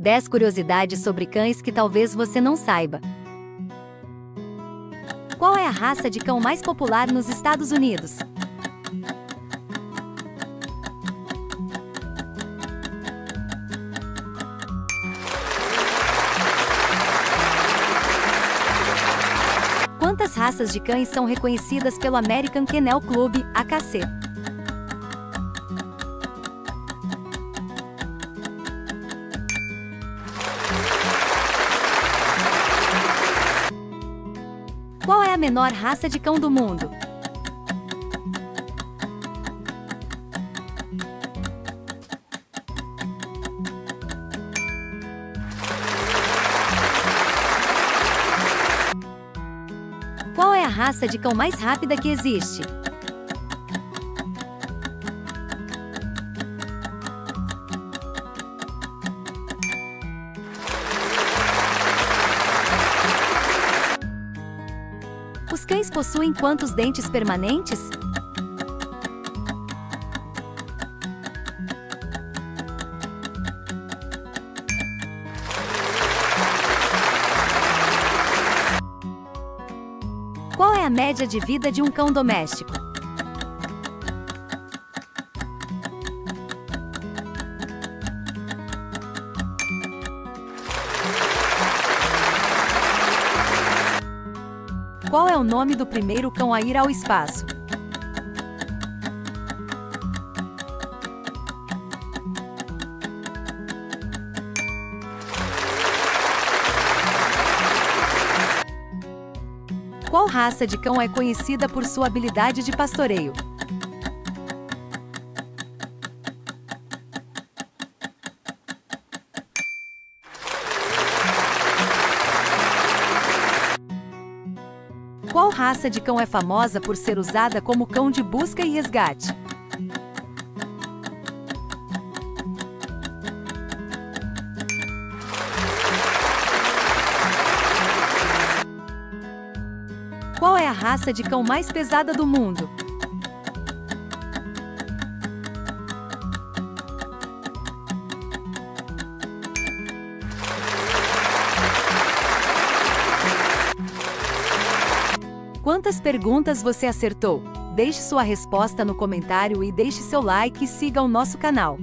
10 curiosidades sobre cães que talvez você não saiba. Qual é a raça de cão mais popular nos Estados Unidos? Quantas raças de cães são reconhecidas pelo American Kennel Club, AKC? É a menor raça de cão do mundo? Qual é a raça de cão mais rápida que existe? Os cães possuem quantos dentes permanentes? Qual é a média de vida de um cão doméstico? Qual é o nome do primeiro cão a ir ao espaço? Qual raça de cão é conhecida por sua habilidade de pastoreio? Qual raça de cão é famosa por ser usada como cão de busca e resgate? Qual é a raça de cão mais pesada do mundo? Quantas perguntas você acertou? Deixe sua resposta no comentário e deixe seu like e siga o nosso canal.